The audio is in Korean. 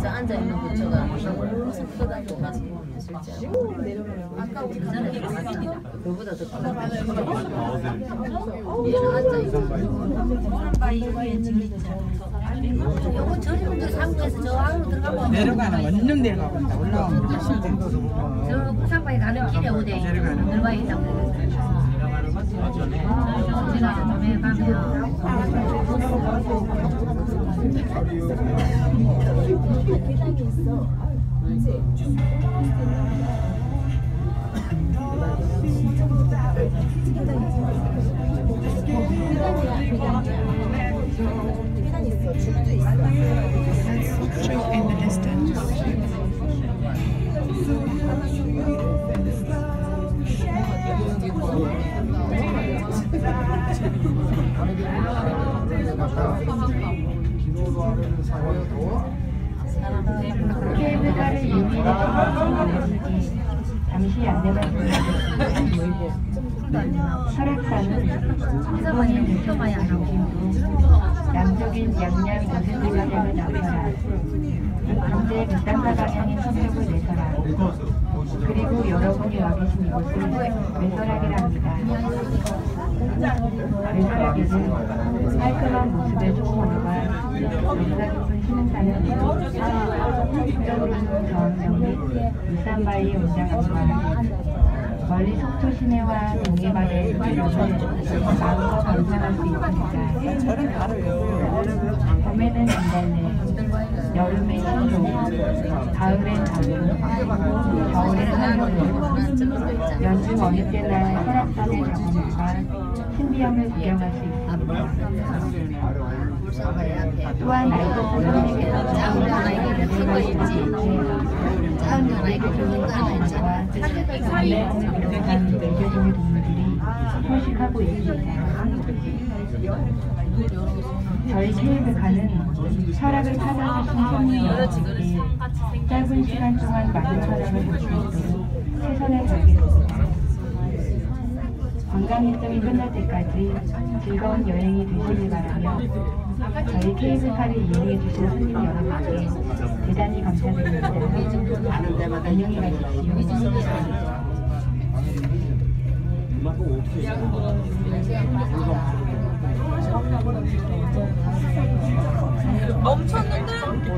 저 앉아 있는 부처가 무슨 크다고 가서 아까 우리 그. 그보다 더 앉아 있는 요거 저리분들 상부에서 저 안으로 들어가고 내려가는 완전 내려가고 있다. 올라오면 훨씬 힘들어. 저 부산바에 가는 길에 오대 들어가 있다고. 제가 밤에 가면 Thank you. The distance. 케이블카를 이용해서 잠시 안내 말씀드리겠습니다. 설악산은 부산바에 묵혀봐야 하고 남쪽인 양양 우세대가량을 나서라. 현재 밑단사 방향인 성격을 내서라. 그리고 여러분이 와 계신 이곳을 외설악이라 합 니다. 외설악에는 깔끔한 모습의 소원과 역사 깊은 신흥사는 특별한 저항력 및 울산바위의 웅장함과 멀리 속초 시내와 동해바다의 풍경을 마음껏 감상할 수 있습니다. 봄에는 진달래, 여름엔 신동, 가을엔 단풍, 겨울엔 한겨울, 연중 어느 때나 설악산의 자원과 신비함을 구경할 수 있습니다. 또한 알고 선생님께서 작은 거 하나 이게 큰거 있지 작은 이게 좋은 거 하나 있잖아 안내문을 비롯한 매개종의 동물들이 서식하고 있습니다. 저희 케이블카는 철학을 찾아주신 손님 여러분께 짧은 시간 동안 많은 철학을 볼수 있도록 관광 일정이 끝날 때까지 즐거운 여행이 되시길 바라며 저희 케이블카를 이용해 주신 손님 여러분께 대단히 감사드립니다. 안녕히 가십시오. 멈췄는데?